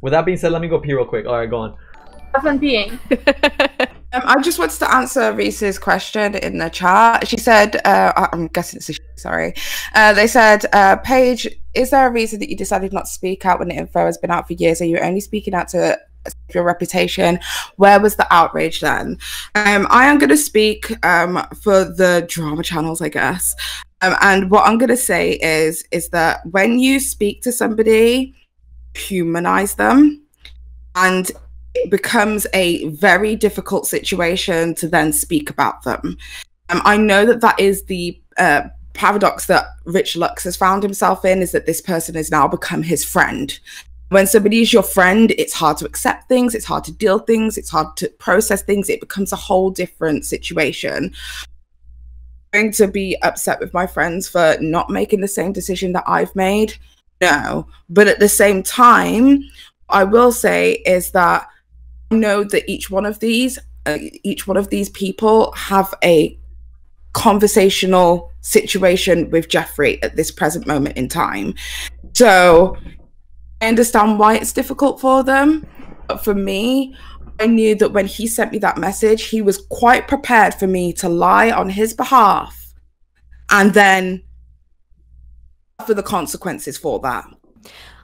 With that being said, let me go pee real quick. All right, go on. Have fun peeing. Um, I just wanted to answer Reese's question in the chat. She said, uh, I- I'm guessing it's a she, sorry. Uh, they said, uh, Paige, is there a reason that you decided not to speak out when the info has been out for years? Are you only speaking out to your reputation? Where was the outrage then? Um, I am going to speak um, for the drama channels, I guess. Um, and what I'm going to say is, is that when you speak to somebody, humanize them. And it becomes a very difficult situation to then speak about them. Um, I know that that is the uh, paradox that Rich Lux has found himself in is that this person has now become his friend. When somebody is your friend, it's hard to accept things, it's hard to deal things, it's hard to process things. It becomes a whole different situation. I'm going to be upset with my friends for not making the same decision that I've made. No, but at the same time, I will say is that I know that each one of these, uh, each one of these people have a conversational situation with Jeffree at this present moment in time. So I understand why it's difficult for them. But for me, I knew that when he sent me that message, he was quite prepared for me to lie on his behalf and then for the consequences for that.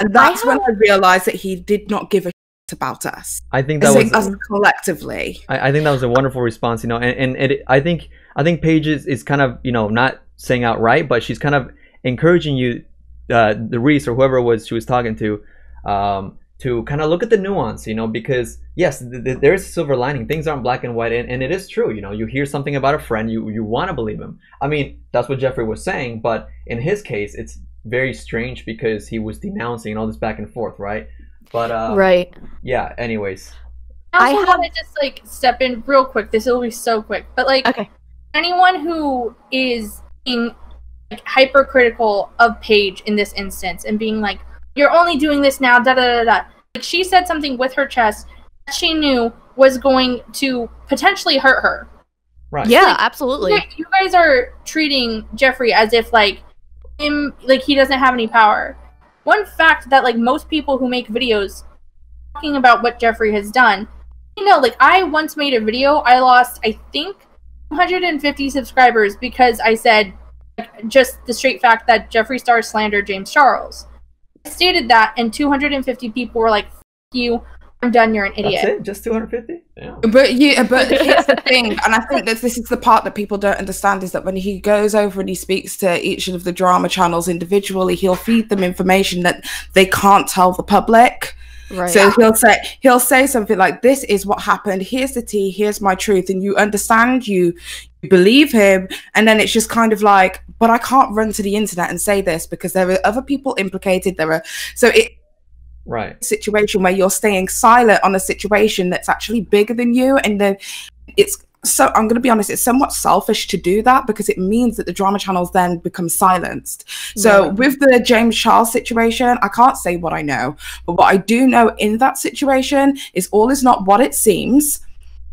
And that's when I realized that he did not give a shit about us. I think that was us collectively. I, I think that was a wonderful response, you know, and, and it, I think I think Paige is, is kind of, you know, not saying outright, but she's kind of encouraging you, uh, the Reese or whoever it was she was talking to, um, to kind of look at the nuance, you know, because yes, th- th- there is a silver lining. Things aren't black and white, and, and it is true. You know, you hear something about a friend, you you want to believe him. I mean, that's what Jeffree was saying, but in his case, it's very strange because he was denouncing and all this back and forth, right? But uh, right. yeah. Anyways, I I also want to just like step in real quick. This will be so quick, but like Okay. anyone who is being like hypercritical of Paige in this instance and being like, "You're only doing this now," da da da da. Like she said something with her chest that she knew was going to potentially hurt her. right? Yeah, Like, absolutely. You guys are treating Jeffree as if like him like he doesn't have any power. One fact that like most people who make videos talking about what Jeffree has done, you know, like I once made a video, I lost I think 150 subscribers because I said like, just the straight fact that Jeffree Star slandered James Charles. I stated that, and 250 people were like, F- "You, I'm done. You're an idiot." That's it. Just 250. Yeah. But you, but here's the thing, and I think that this is the part that people don't understand is that when he goes over and he speaks to each of the drama channels individually, he'll feed them information that they can't tell the public. Right. So he'll say he'll say something like, "This is what happened. Here's the tea. Here's my truth," and you understand, you, you believe him, and then it's just kind of like, "But I can't run to the internet and say this because there are other people implicated. There are so it Right. situation where you're staying silent on a situation that's actually bigger than you and then it's so i'm going to be honest it's somewhat selfish to do that because it means that the drama channels then become silenced so Right. with the james charles situation i can't say what i know but what i do know in that situation is all is not what it seems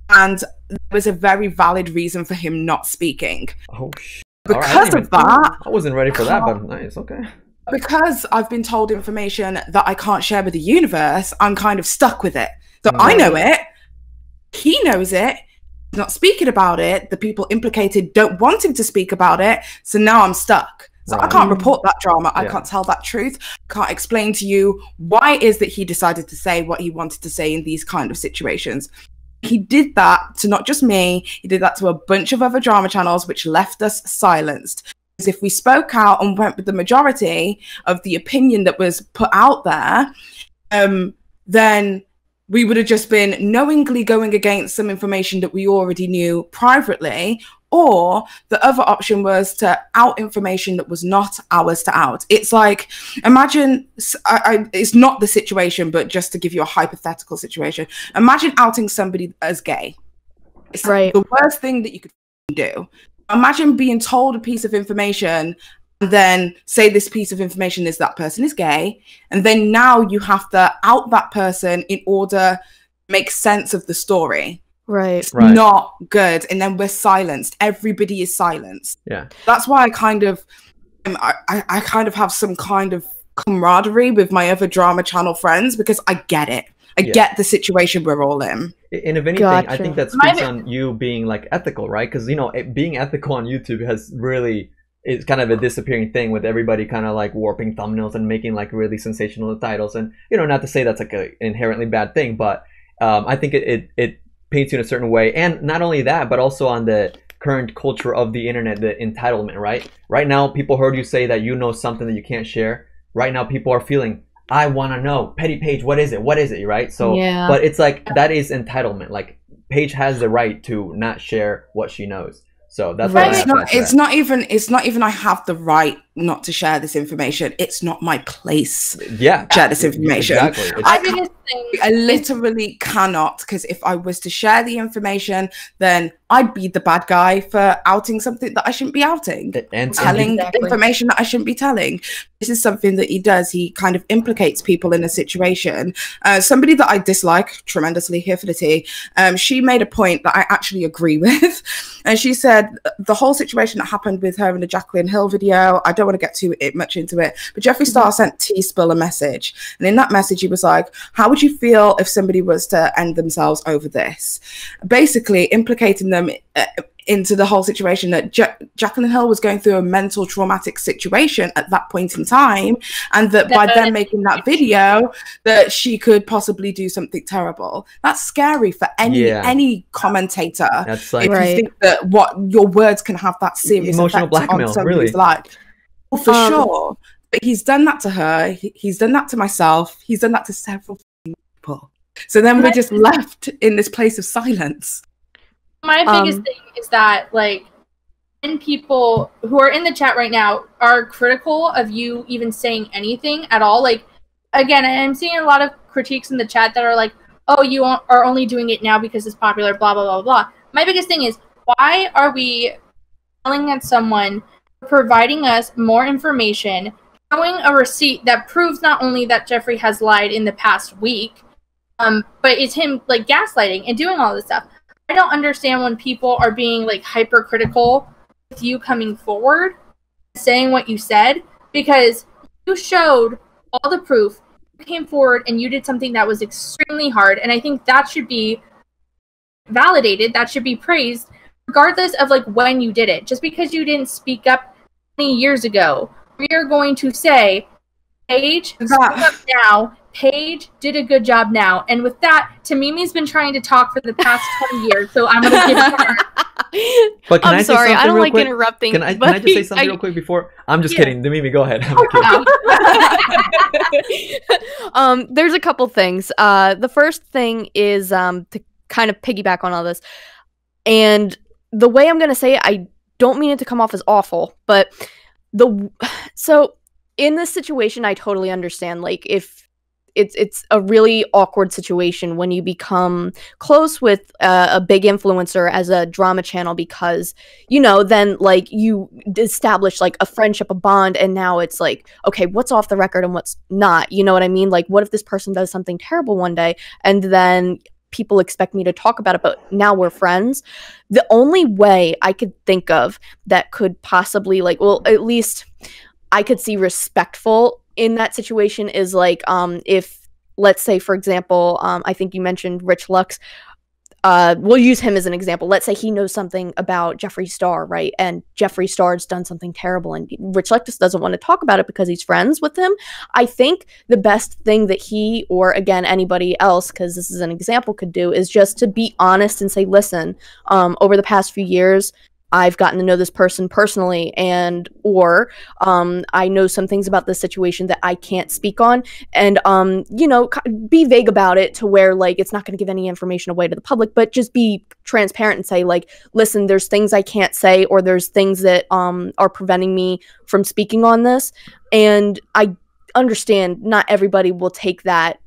and there was a very valid reason for him not speaking Oh sh. All right, I because didn't of that I wasn't ready for that, but nice. Okay. Because I've been told information that I can't share with the universe, I'm kind of stuck with it. So I know it. He knows it. He's not speaking about it. The people implicated don't want him to speak about it. So now I'm stuck. So I can't report that drama. I can't tell that truth. Can't explain to you why it is that he decided to say what he wanted to say in these kind of situations. He did that to not just me, he did that to a bunch of other drama channels, which left us silenced. If we spoke out and went with the majority of the opinion that was put out there, um, then we would have just been knowingly going against some information that we already knew privately, or the other option was to out information that was not ours to out. It's like imagine I, I- it's not the situation, but just to give you a hypothetical situation, imagine outing somebody as gay. It's Right. the worst thing that you could do. Imagine being told a piece of information and then say this piece of information is that person is gay and then now you have to out that person in order to make sense of the story right. it's Right. not good and then we're silenced everybody is silenced Yeah. that's why i kind of um, I, I I kind of have some kind of camaraderie with my other drama channel friends because I get it. I Yeah. get the situation we're all in. And if anything, I think that speaks bad. on you being like ethical, right? Because you know, it, being ethical on YouTube has really it's kind of a disappearing thing with everybody kind of like warping thumbnails and making like really sensational titles. And you know, not to say that's like an inherently bad thing, but um, I think it, it it paints you in a certain way. And not only that, but also on the current culture of the internet, the entitlement, right? Right now, people heard you say that you know something that you can't share. Right now, people are feeling. I want to know, Petty Paige, what is it? What is it? Right? So, Yeah. but it's like that is entitlement. Like Paige has the right to not share what she knows. So that's Right. It's not. It's not even. It's not even. I have the right not to share this information. It's not my place. yeah. Share this information. Exactly. It's- My I literally cannot because if I was to share the information, then I'd be the bad guy for outing something that I shouldn't be outing. and, and telling Exactly. information that I shouldn't be telling. This is something that he does. He kind of implicates people in a situation. Uh, somebody that I dislike tremendously, here for the tea, um, she made a point that I actually agree with. And she said Uh, the whole situation that happened with her in the Jaclyn Hill video, I don't want to get too it, much into it, but Jeffree Star mm-hmm. sent TeaSpill a message. And in that message, he was like, How would you feel if somebody was to end themselves over this? Basically, implicating them. Uh, into the whole situation that ja- Jaclyn Hill was going through a mental traumatic situation at that point in time, and that by them making that video, that she could possibly do something terrible. That's scary for any Yeah. any commentator. that's if Right. you think that what your words can have that serious Emotional effect blackmail, on somebody's really. Like, well, for Um, sure. But he's done that to her. he- He's done that to myself. He's done that to several people. So then we're just left in this place of silence. My biggest Um, thing is that like when people who are in the chat right now are critical of you even saying anything at all. Like again i'm seeing a lot of critiques in the chat that are like oh you are only doing it now because it's popular blah blah blah blah. My biggest thing is why are we yelling at someone for providing us more information showing a receipt that proves not only that jeffree has lied in the past week um, but it's him like gaslighting and doing all this stuff I don't understand when people are being like hypercritical with you coming forward, saying what you said, because you showed all the proof, you came forward and you did something that was extremely hard, and I think that should be validated, that should be praised, regardless of like when you did it. Just because you didn't speak up 20 years ago, we are going to say, age, speak up now. Paige did a good job now. And with that, TehMimi's been trying to talk for the past 20 years, so I'm going to give her. But can I'm I say sorry, I something don't real like quick? interrupting. Can I, can I just say something I- real quick before? I'm just Yeah. kidding. TehMimi, go ahead. I'm kidding. um, there's a couple things. Uh, the first thing is um, to kind of piggyback on all this, and the way I'm gonna say it, I don't mean it to come off as awful, but the so in this situation, I totally understand. Like if it's it's a really awkward situation when you become close with uh, a big influencer as a drama channel because you know then like you establish like a friendship a bond and now it's like okay what's off the record and what's not? You know what i mean? Like what if this person does something terrible one day and then people expect me to talk about it but now we're friends? The only way i could think of that could possibly like well at least i could see respectful in that situation is like um if let's say for example um i think you mentioned rich lux uh, we'll use him as an example. Let's say he knows something about Jeffree Star, right? And Jeffree Star's done something terrible, and Rich Lux doesn't want to talk about it because he's friends with him. I think the best thing that he, or again anybody else, because this is an example, could do is just to be honest and say, "Listen, um, over the past few years, I've gotten to know this person personally, and or um, I know some things about this situation that I can't speak on, and um, you know, be vague about it to where like it's not going to give any information away to the public, but just be transparent and say like, listen, there's things I can't say, or there's things that um are preventing me from speaking on this, and I understand not everybody will take that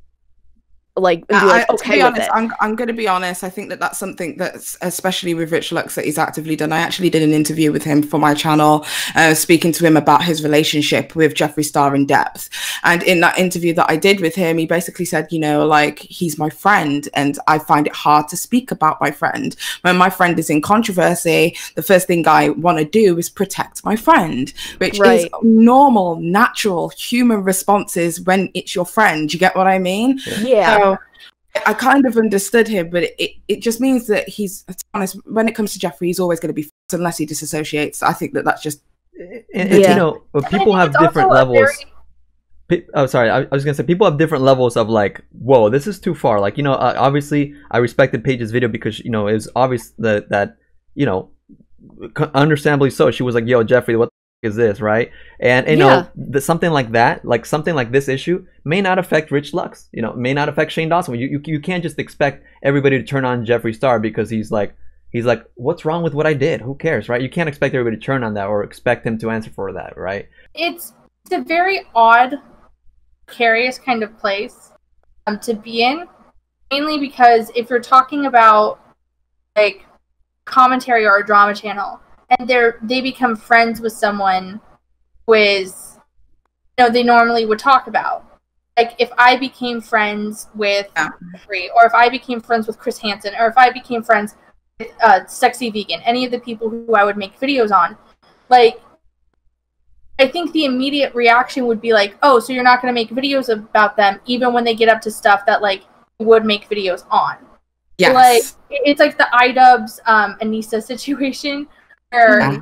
like, and be I- like to okay be honest. I'm, I'm going to be honest. I think that that's something that's, especially with Rich Lux, that he's actively done. I actually did an interview with him for my channel, uh, speaking to him about his relationship with Jeffree Star in depth. And in that interview that I did with him, he basically said, you know, like he's my friend, and I find it hard to speak about my friend. When my friend is in controversy, the first thing I want to do is protect my friend, which is normal, natural, human responses when it's your friend. You get what I mean? yeah. So I kind of understood him, but it, it, it just means that he's, to honest, when it comes to Jeffree, he's always going to be f- unless he disassociates. I think that that's just, and, and, Yeah. you know, but people have it's also different a levels. very- Pe- oh sorry I, I was gonna say people have different levels of like whoa this is too far like you know uh, obviously i respected paige's video because you know it was obvious that that you know understandably so she was like yo jeffree what the f- is this right? And you Yeah. know the, something like that like something like this issue may not affect rich lux you know may not affect shane dawson. You, you, you can't just expect everybody to turn on jeffree star because he's like he's like what's wrong with what i did? Who cares? Right? You can't expect everybody to turn on that or expect him to answer for that right? It's it's a very odd, precarious kind of place um, to be in. Mainly because if you're talking about like commentary or a drama channel, and they're they become friends with someone who is, you know, they normally would talk about. Like if I became friends with Yeah. Or if I became friends with Chris Hansen, or if I became friends with uh, Sexy Vegan, any of the people who I would make videos on, like I think the immediate reaction would be like, "Oh, so you're not going to make videos about them, even when they get up to stuff that like you would make videos on." yes. Like it's like the iDubbbz um, Anisa situation, where Yeah.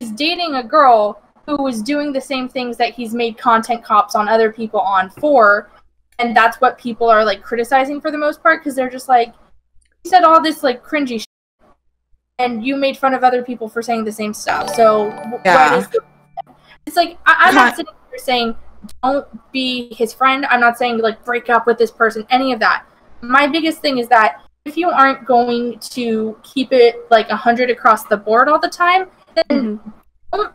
he's dating a girl who was doing the same things that he's made content cops on other people on for, and that's what people are like criticizing for the most part because they're just like, he said all this like cringy." Shit, and you made fun of other people for saying the same stuff. So Yeah. is it's like I, I'm not sitting here saying don't be his friend. I'm not saying like break up with this person, any of that. My biggest thing is that if you aren't going to keep it like hundred across the board all the time, then Mhm. don't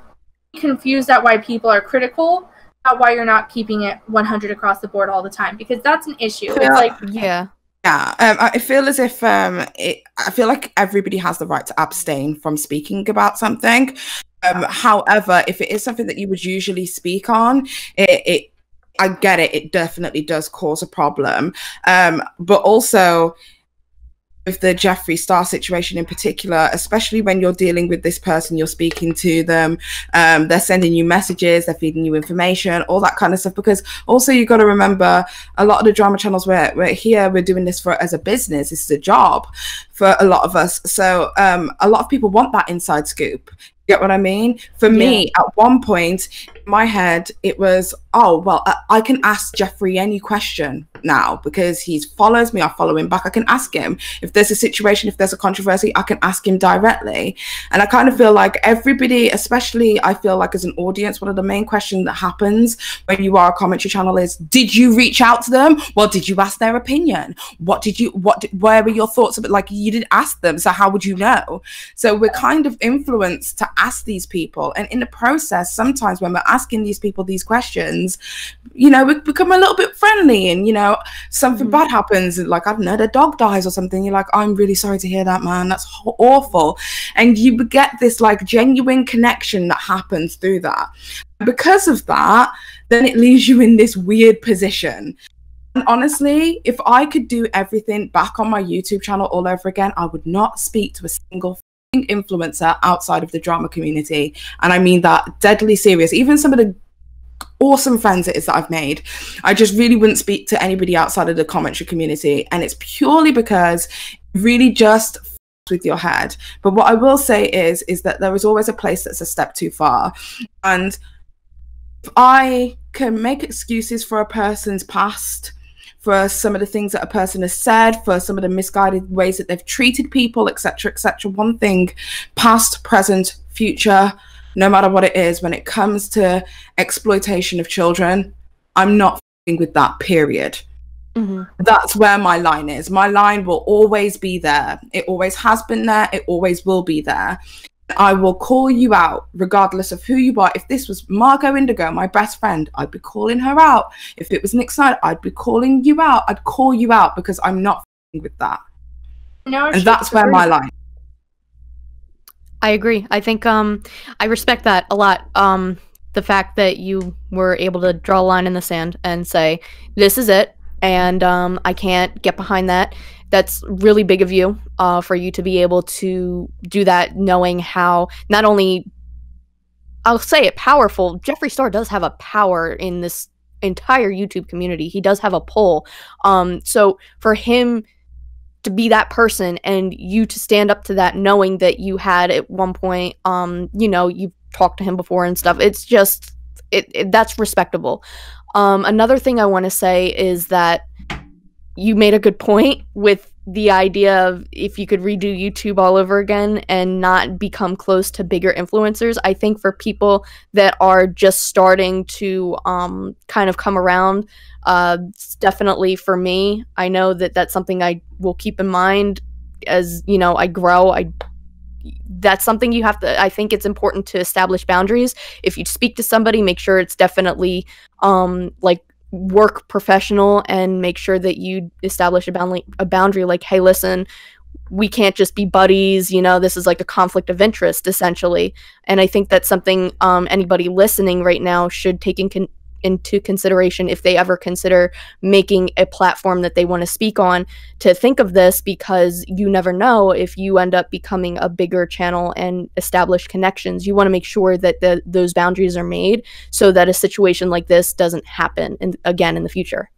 be confused at why people are critical, at why you're not keeping it 100 across the board all the time, because that's an issue. Yeah. It's like Yeah. Yeah, um, I feel as if um, it, I feel like everybody has the right to abstain from speaking about something. Um, however, if it is something that you would usually speak on, it, it I get it. It definitely does cause a problem. Um, but also with the Jeffree Star situation in particular, especially when you're dealing with this person, you're speaking to them, um, they're sending you messages, they're feeding you information, all that kind of stuff. Because also you got to remember, a lot of the drama channels we're, we're here, we're doing this for as a business. This is a job for a lot of us. So um, a lot of people want that inside scoop. You get what I mean? For me, at one point in my head, it was, oh well, I, can ask Jeffree any question now because he follows me. I follow him back. I can ask him if there's a situation, if there's a controversy, I can ask him directly. And I kind of feel like everybody, especially I feel like as an audience, one of the main questions that happens when you are a commentary channel is, did you reach out to them? Well, did you ask their opinion? What did you? What? Where were your thoughts? About like you didn't ask them, so how would you know? So we're kind of influenced to ask these people, and in the process, sometimes when we're these people these questions, you know, we become a little bit friendly, and you know, something Mhm. bad happens, like I don't know, the dog dies or something. You're like, I'm really sorry to hear that, man. That's awful, and you get this like genuine connection that happens through that. Because of that, then it leaves you in this weird position. And honestly, if I could do everything back on my YouTube channel all over again, I would not speak to a single influencer outside of the drama community. And I mean that deadly serious. Even some of the awesome friends it is that I've made, I just really wouldn't speak to anybody outside of the commentary community. And it's purely because really just with your head. But what I will say is, is that there is always a place that's a step too far. And I can make excuses for a person's past, for some of the things that a person has said, for some of the misguided ways that they've treated people, etc., etc. One thing, past, present, future, no matter what it is, when it comes to exploitation of children, I'm not f***ing with that. Period Mhm. that's where my line is. My line will always be there. It always has been there. It always will be there. I will call you out regardless of who you are. If this was Margot Indigo, my best friend, I'd be calling her out. If it was Nick Snyder, I'd be calling you out. I'd call you out because I'm not f***ing with that. No, And that's where my line. I agree. I think um I respect that a lot. Um the fact that you were able to draw a line in the sand and say this is it and um I can't get behind that. That's really big of you uh for you to be able to do that knowing how not only I'll say it powerful. Jeffree Star does have a power in this entire YouTube community. He does have a pull. Um so for him to be that person and you to stand up to that knowing that you had at one point um you know you've talked to him before and stuff it's just it, it that's respectable um another thing i want to say is that you made a good point with the idea of if you could redo YouTube all over again and not become close to bigger influencers. I think for people that are just starting to um, kind of come around, uh, definitely for me. I know that that's something I will keep in mind as you know I grow. I that's something you have to i think it's important to establish boundaries. If you speak to somebody make sure it's definitely um like work professional and make sure that you establish a boundary a boundary like hey listen we can't just be buddies you know this is like a conflict of interest essentially. And i think that's something um, anybody listening right now should take in con- into consideration if they ever consider making a platform that they want to speak on to think of this because you never know if you end up becoming a bigger channel and establish connections. You want to make sure that the, those boundaries are made so that a situation like this doesn't happen in, again in the future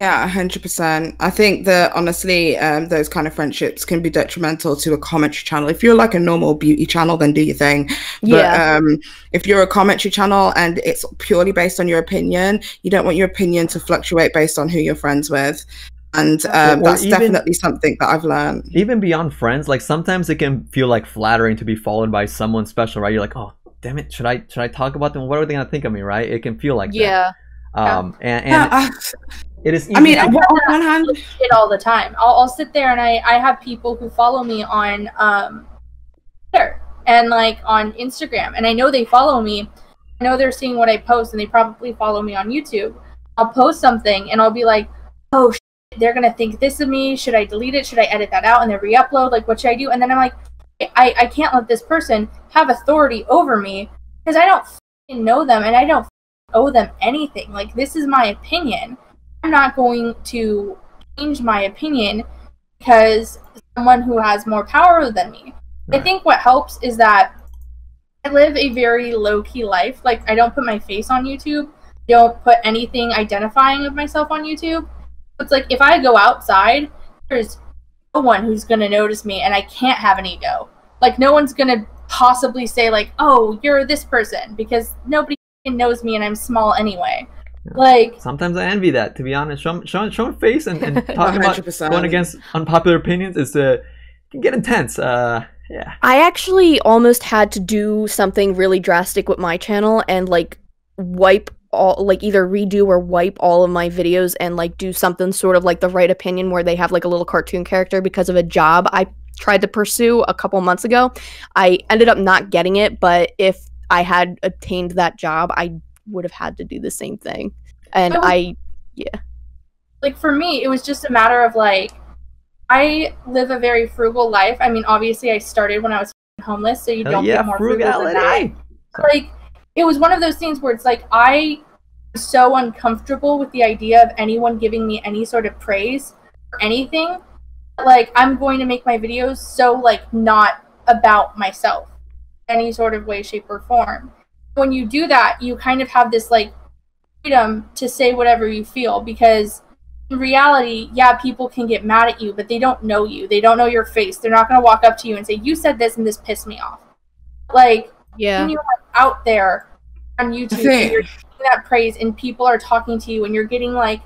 Yeah, hundred percent. I think that honestly, um, those kind of friendships can be detrimental to a commentary channel. If you're like a normal beauty channel, then do your thing. But yeah um, if you're a commentary channel and it's purely based on your opinion, you don't want your opinion to fluctuate based on who you're friends with. And um, that's even- definitely something that I've learned. even beyond friends like sometimes it can feel like flattering to be followed by someone special right you're like oh damn it should i should i talk about them what are they gonna think of me right it can feel like yeah that um and, and Yeah, I, it is I mean, on one hand, shit all the time. I'll, I'll sit there and I, I have people who follow me on um, Twitter and like on Instagram, and I know they follow me. I know they're seeing what I post, and they probably follow me on YouTube. I'll post something, and I'll be like, "Oh, shit, they're gonna think this of me. Should I delete it? Should I edit that out and then re-upload? Like, what should I do?" And then I'm like, I, I can't let this person have authority over me because I don't know them, and I don't owe them anything. Like, this is my opinion. I'm not going to change my opinion because someone who has more power than me. I think what helps is that I live a very low key life. Like I don't put my face on YouTube. Don't put anything identifying of myself on YouTube. It's like if I go outside, there's no one who's gonna notice me, and I can't have an ego. Like no one's gonna possibly say like, "Oh, you're this person," because nobody knows me, and I'm small anyway. Like sometimes i envy that to be honest showing showing, showing face and, and talking about 100%. going against unpopular opinions is uh can get intense uh yeah I actually almost had to do something really drastic with my channel and like wipe all like either redo or wipe all of my videos and like do something sort of like the right opinion where they have like a little cartoon character because of a job I tried to pursue a couple months ago. I ended up not getting it, but if I had obtained that job, I would have had to do the same thing. And I would- I like for me it was just a matter of like i live a very frugal life. I mean obviously i started when i was homeless so you Hell don't yeah get more frugal than that. like it was one of those things where it's like i was so uncomfortable with the idea of anyone giving me any sort of praise or anything like i'm going to make my videos so like not about myself any sort of way shape or form when you do that you kind of have this like freedom to say whatever you feel because in reality yeah people can get mad at you but they don't know you they don't know your face they're not going to walk up to you and say you said this and this pissed me off like yeah. when you're out there on YouTube and you're getting that praise and people are talking to you and you're getting like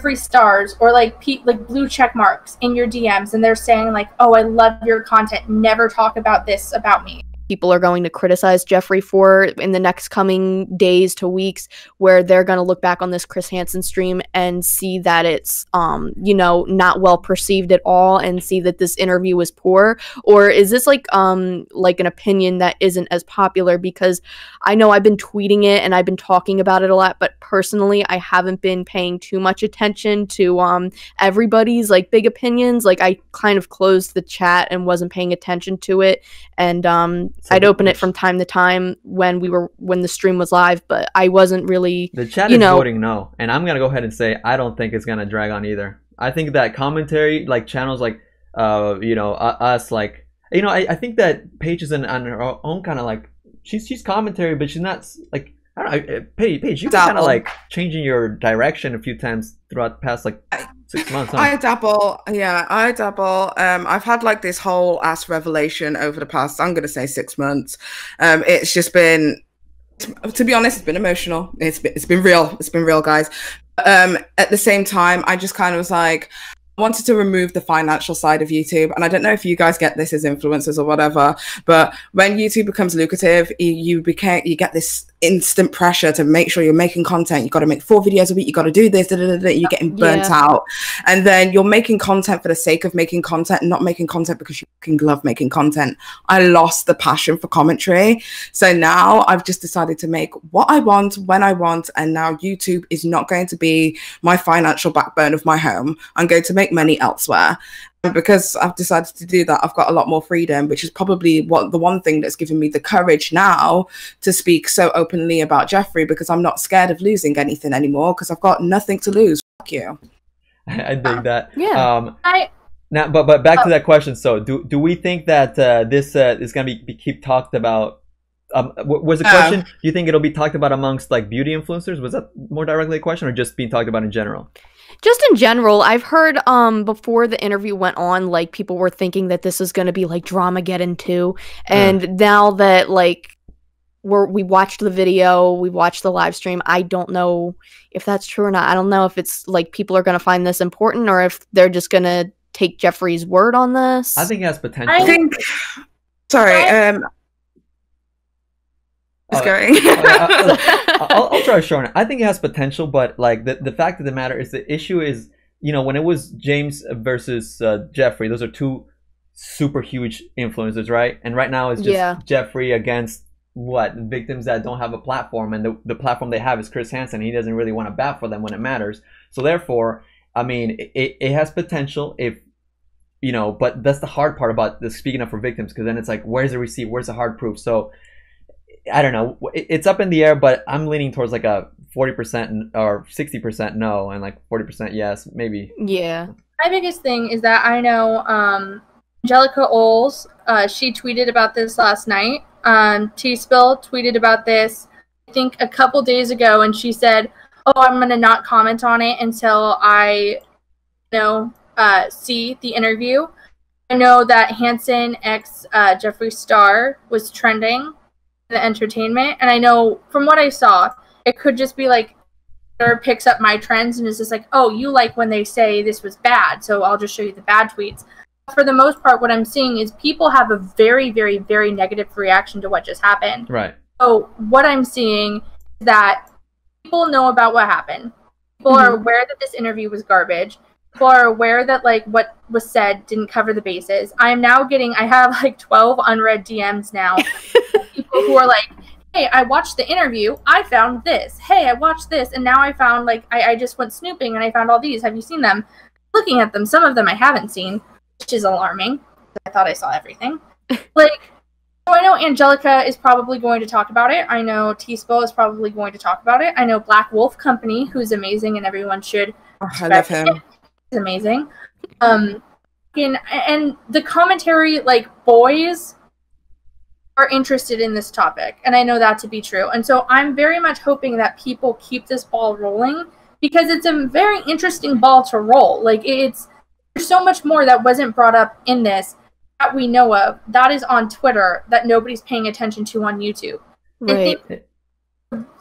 free stars or like pe- like blue check marks in your DMs and they're saying like, "Oh, I love your content. Never talk about this about me." People are going to criticize Jeffree for in the next coming days to weeks where they're going to look back on this Chris Hansen stream and see that it's um you know not well perceived at all and see that this interview was poor? Or is this like um like an opinion that isn't as popular? Because I know I've been tweeting it and I've been talking about it a lot but personally I haven't been paying too much attention to um everybody's like big opinions. Like I kind of closed the chat and wasn't paying attention to it. And um So I'd open it from time to time when we were when the stream was live, but I wasn't really. The chat you is know- voting no, and I'm gonna go ahead and say I don't think it's gonna drag on either. I think that commentary, like channels like, uh, you know, uh, us, like, you know, I, I think that Paige is in, on her own kind of like, she's she's commentary, but she's not like, I don't know, uh, Paige, Paige you've kind of like changing your direction a few times throughout the past like six months. Huh? I dabble, yeah, I dabble. Um, I've had like this whole ass revelation over the past, I'm gonna say six months. Um, it's just been, to be honest, it's been emotional. It's been, it's been real. It's been real, guys. Um, at the same time, I just kind of was like, wanted to remove the financial side of YouTube, and I don't know if you guys get this as influencers or whatever, but when YouTube becomes lucrative, you, you became you get this instant pressure to make sure you're making content. You've got to make four videos a week. You've got to do this. Da, da, da, you're getting burnt Yeah. out, and then you're making content for the sake of making content, not making content because you fucking love making content. I lost the passion for commentary, so now I've just decided to make what I want when I want, and now YouTube is not going to be my financial backbone of my home. I'm going to make money elsewhere. And because I've decided to do that, I've got a lot more freedom, which is probably what the one thing that's given me the courage now to speak so openly about Jeffree because I'm not scared of losing anything anymore because I've got nothing to lose. Fuck you. I dig that. Yeah. Um, I now, but but back to that question. So, do do we think that uh, this uh, is gonna be, be keep talked about? Um, w- was the Uh, question? Do you think it'll be talked about amongst like beauty influencers? Was that more directly a question, or just being talked about in general? Just in general, I've heard um before the interview went on, like people were thinking that this was going to be like Dramageddon 2, and now that like we're we watched the video, we watched the live stream. I don't know if that's true or not. I don't know if it's like people are going to find this important or if they're just going to take Jeffree's word on this. I think it has potential. I think. Sorry. Um. It's Oh, going. uh, I'll, I'll try short. I think it has potential, but like the, the fact of the matter is the issue is you know when it was James versus uh, Jeffree, those are two super huge influencers, right? And right now it's just Yeah. Jeffree against what victims that don't have a platform, and the, the platform they have is Chris Hansen. He doesn't really want to bat for them when it matters. So therefore, I mean, it, it has potential if you know, but that's the hard part about the speaking up for victims because then it's like, where's the receipt? Where's the hard proof? So I don't know. It's up in the air, but I'm leaning towards like a 40% or 60% no and like 40% yes, maybe. yeah. my biggest thing is that I know um, Angelica Oles, uh, she tweeted about this last night. Um, TeaSpill tweeted about this, I think, a couple days ago, and she said, "Oh, I'm gonna not comment on it until I, you know, uh, see the interview." I know that Hansen X uh, Jeffree Star was trending in the entertainment, and I know from what I saw, it could just be like or picks up my trends and is just like, oh, you like when they say this was bad, so I'll just show you the bad tweets. For the most part, what I'm seeing is people have a very, very, very negative reaction to what just happened. Right. So what I'm seeing is that people know about what happened. People are mm-hmm. aware that this interview was garbage. People are aware that like what was said didn't cover the bases. I am now getting I have like 12 unread DMs now. people who are like, hey, I watched the interview. I found this. Hey, I watched this, and now I found like I, I just went snooping and I found all these. Have you seen them? Looking at them, some of them I haven't seen, which is alarming. I thought I saw everything. like, so I know Angelica is probably going to talk about it. I know T-Spo is probably going to talk about it. I know Black Wolf Company, who's amazing, and everyone should Oh, I love him. is amazing. Um, and, and the commentary, like boys, are interested in this topic, and I know that to be true. And so I'm very much hoping that people keep this ball rolling because it's a very interesting ball to roll. Like it's there's so much more that wasn't brought up in this that we know of that is on Twitter that nobody's paying attention to on YouTube. Right.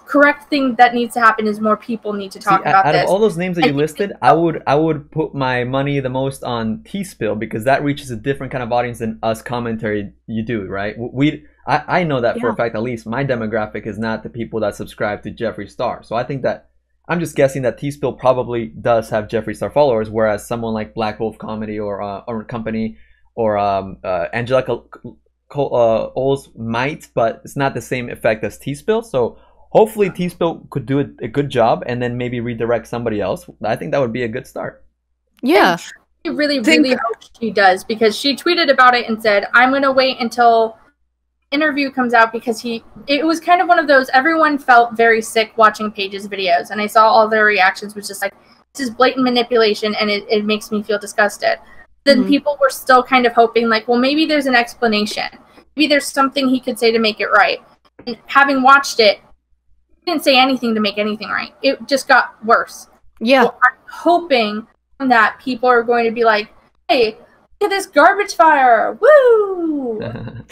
Correct thing that needs to happen is more people need to talk o- about out this. of all those names that you listed, I would I would put my money the most on TeaSpill because that reaches a different kind of audience than us commentary you do, right? We I, I know that for a fact. At least my demographic is not the people that subscribe to Jeffree Star. So I think that I'm just guessing that TeaSpill probably does have Jeffree Star followers, whereas someone like Black Wolf Comedy or uh, or Company or um, uh, Angelica uh, Oles might, but it's not the same effect as TeaSpill. So hopefully TeaSpill could do a, a good job and then maybe redirect somebody else. I think that would be a good start. Yeah. I really, Think- really hope she does because she tweeted about it and said, "I'm gonna wait until interview comes out because he." It was kind of one of those. Everyone felt very sick watching Paige's videos, and I saw all their reactions was just like, "This is blatant manipulation," and it, it makes me feel disgusted. Then Mhm. people were still kind of hoping, like, well, maybe there's an explanation. Maybe there's something he could say to make it right. And having watched it, he didn't say anything to make anything right. It just got worse. Yeah. So I'm hoping that people are going to be like, "Hey, look at this garbage fire! Woo!"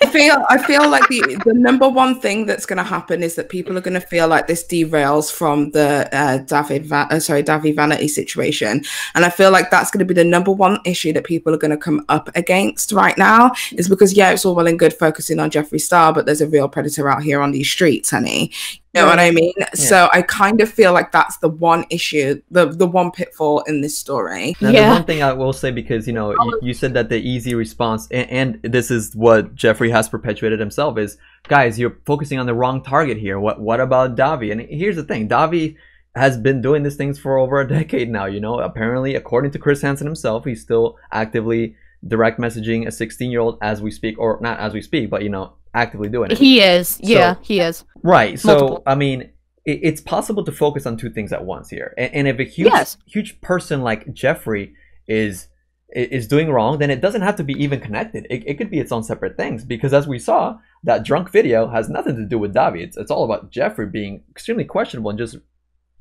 I feel I feel like the the number one thing that's going to happen is that people are going to feel like this derails from the uh, David Va- uh, sorry Davi Vanity situation, and I feel like that's going to be the number one issue that people are going to come up against right now. Is because yeah, it's all well and good focusing on Jeffree Star, but there's a real predator out here on these streets, honey. You know what I mean? So I kind of feel like that's the one issue, the the one pitfall in this story. Now, Yeah. the one thing I will say, because you know, you, you said that the easy response, and, and this is what Jeffree has perpetuated himself, is guys, you're focusing on the wrong target here. What what about Davi? And here's the thing, Davi has been doing these things for over a decade now. You know, apparently, according to Chris Hansen himself, he's still actively direct messaging a 16 year old as we speak, or not as we speak, but you know, actively doing it. He is. Yeah, he is. Right. So Multiple. I mean, it, it's possible to focus on two things at once here. And, and if a huge Yes. huge person like Jeffree is is doing wrong, then it doesn't have to be even connected. It, it could be its own separate things. Because as we saw, that drunk video has nothing to do with Davi. It's it's all about Jeffree being extremely questionable and just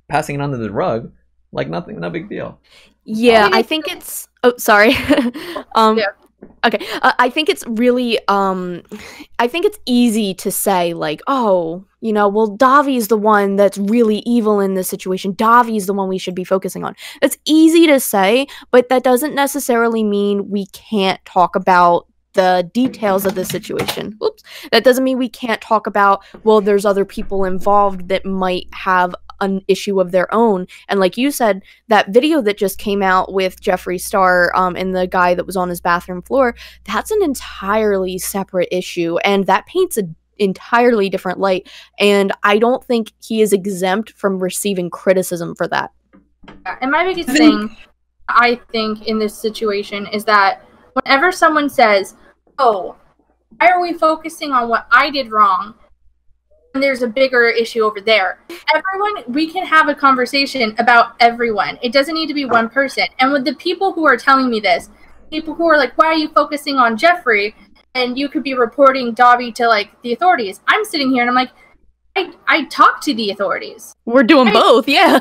passing it under the rug like nothing, no big deal. Yeah, mean, I think it's. Oh, sorry. um, Yeah. Okay, uh, I think it's really. Um, I think it's easy to say like, oh, you know, well, Davi's the one that's really evil in this situation. Davi's the one we should be focusing on. It's easy to say, but that doesn't necessarily mean we can't talk about the details of the situation. Oops. That doesn't mean we can't talk about, well, there's other people involved that might have an issue of their own. And like you said, that video that just came out with Jeffree Star um, and the guy that was on his bathroom floor, that's an entirely separate issue. And that paints an entirely different light. And I don't think he is exempt from receiving criticism for that. And my biggest thing, I think, in this situation is that whenever someone says, "Oh, why are we focusing on what I did wrong?" There's a bigger issue over there. Everyone, we can have a conversation about everyone. It doesn't need to be one person. And with the people who are telling me this, people who are like, "Why are you focusing on Jeffree?" and you could be reporting Dobby to like the authorities. I'm sitting here and I'm like, I I talk to the authorities. We're doing Right. both, yeah.